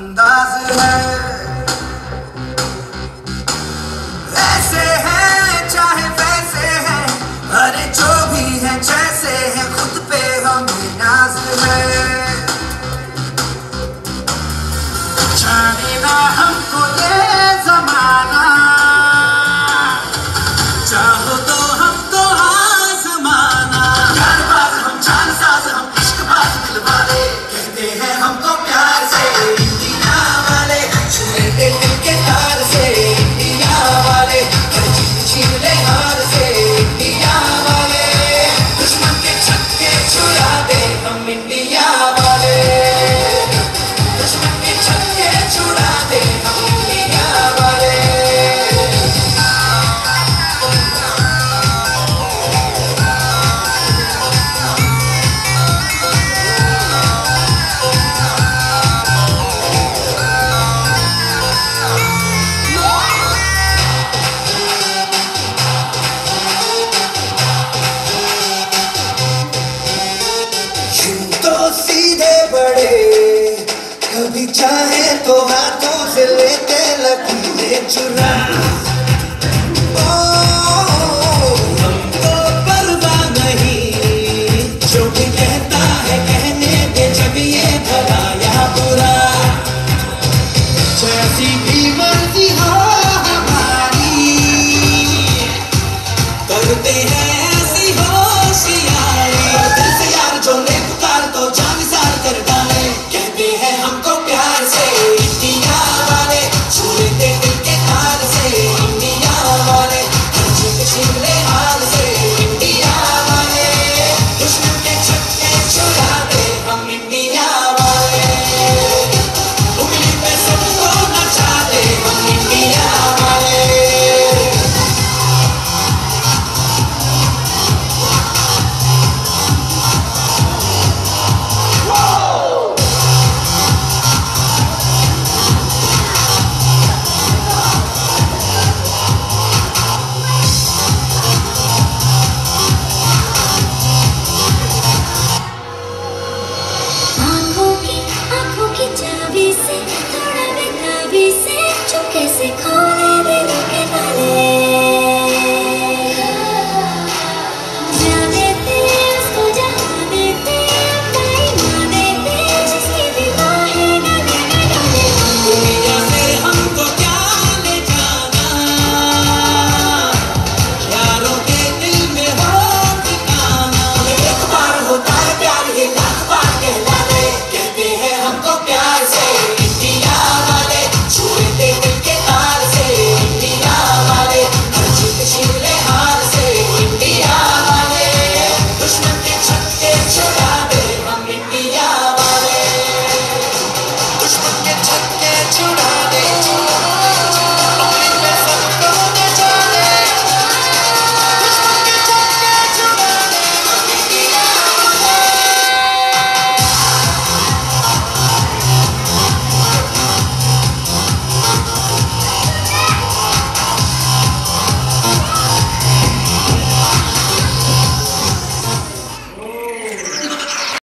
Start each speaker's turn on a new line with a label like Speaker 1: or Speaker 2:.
Speaker 1: अंदाज है चाहे तो हाथों से लेते लकीरें चुरा। Physical.